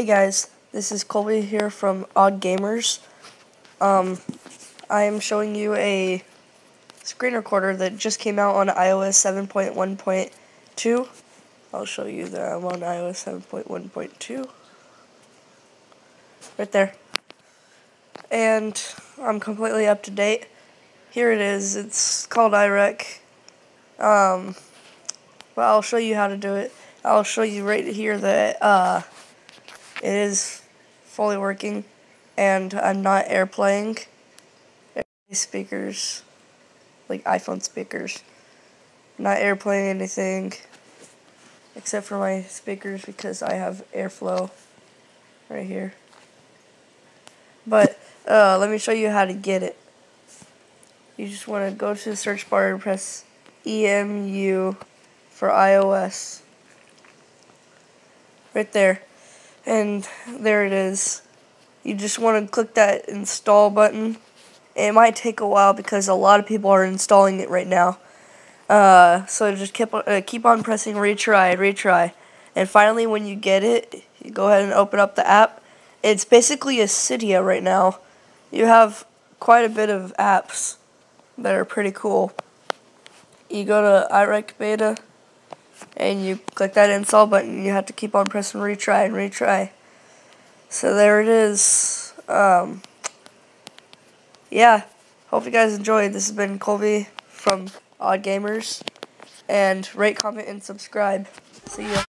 Hey guys, this is Colby here from Odd Gamers. Um, I am showing you a screen recorder that just came out on iOS 7.1.2. I'll show you that I'm on iOS 7.1.2. Right there. And I'm completely up to date. Here it is. It's called iRec. Um, but I'll show you how to do it. I'll show you right here that uh, it is fully working and I'm not airplaying. Speakers like iPhone speakers. Not airplaying anything except for my speakers because I have airflow right here. But uh, let me show you how to get it. You just want to go to the search bar and press EMU for iOS right there and there it is. You just want to click that install button. It might take a while because a lot of people are installing it right now. Uh, so just keep on, uh, keep on pressing retry retry. And finally when you get it you go ahead and open up the app. It's basically a Cydia right now. You have quite a bit of apps that are pretty cool. You go to iRec beta and you click that install button you have to keep on pressing retry and retry. So there it is. Um, yeah. Hope you guys enjoyed. This has been Colby from Odd Gamers. And rate comment and subscribe. See ya